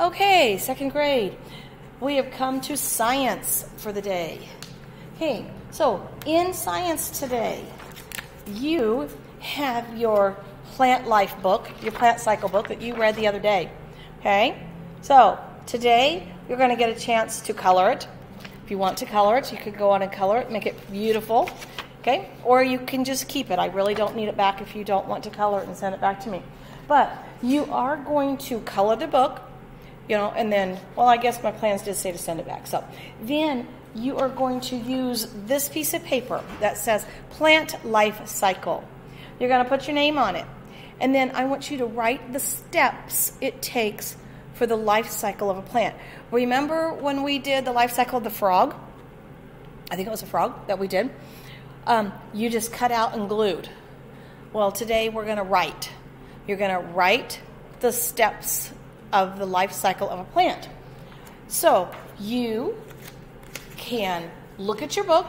Okay, second grade. We have come to science for the day. Okay, so in science today, you have your plant life book, your plant cycle book that you read the other day. Okay, so today you're going to get a chance to color it. If you want to color it, you could go on and color it, make it beautiful. Okay, or you can just keep it. I really don't need it back if you don't want to color it and send it back to me. But you are going to color the book you know, and then, well, I guess my plans did say to send it back. So then you are going to use this piece of paper that says plant life cycle. You're going to put your name on it. And then I want you to write the steps it takes for the life cycle of a plant. Remember when we did the life cycle of the frog? I think it was a frog that we did. Um, you just cut out and glued. Well, today we're going to write. You're going to write the steps of the life cycle of a plant. So you can look at your book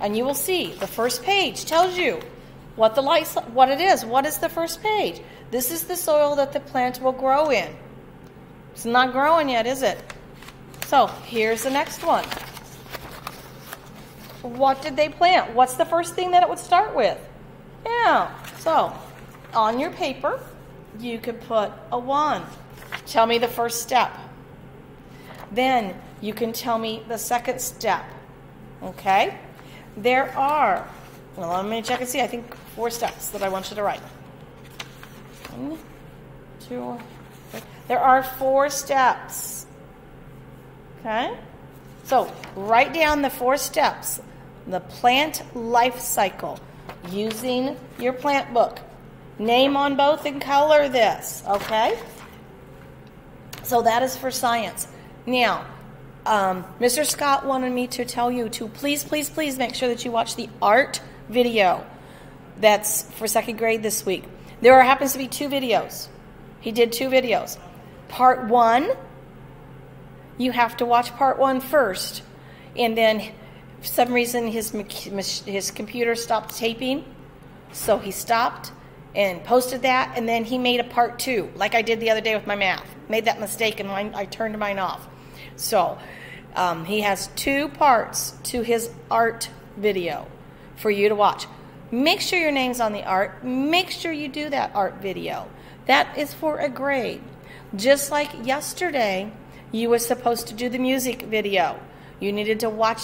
and you will see the first page tells you what the life, what it is. What is the first page? This is the soil that the plant will grow in. It's not growing yet, is it? So here's the next one. What did they plant? What's the first thing that it would start with? Yeah. So on your paper, you could put a one. Tell me the first step. Then you can tell me the second step. Okay? There are, well, let me check and see. I think four steps that I want you to write. One, two, three. There are four steps. Okay? So write down the four steps. The plant life cycle using your plant book. Name on both and color this. Okay? So that is for science. Now, um, Mr. Scott wanted me to tell you to please, please, please make sure that you watch the art video that's for second grade this week. There happens to be two videos. He did two videos. Part one, you have to watch part one first, and then for some reason his his computer stopped taping, so he stopped and posted that, and then he made a part two, like I did the other day with my math. Made that mistake, and mine, I turned mine off. So um, he has two parts to his art video for you to watch. Make sure your name's on the art. Make sure you do that art video. That is for a grade. Just like yesterday, you were supposed to do the music video. You needed to watch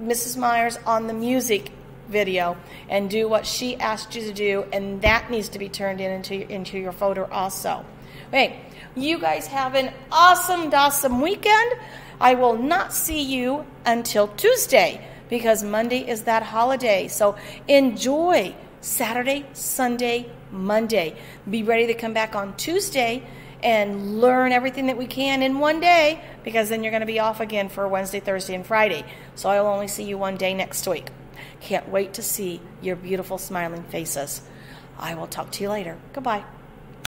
Mrs. Myers on the music video and do what she asked you to do, and that needs to be turned in into, into your folder also. Okay, you guys have an awesome, awesome weekend. I will not see you until Tuesday because Monday is that holiday. So enjoy Saturday, Sunday, Monday. Be ready to come back on Tuesday and learn everything that we can in one day because then you're going to be off again for Wednesday, Thursday, and Friday. So I'll only see you one day next week. Can't wait to see your beautiful smiling faces. I will talk to you later. Goodbye.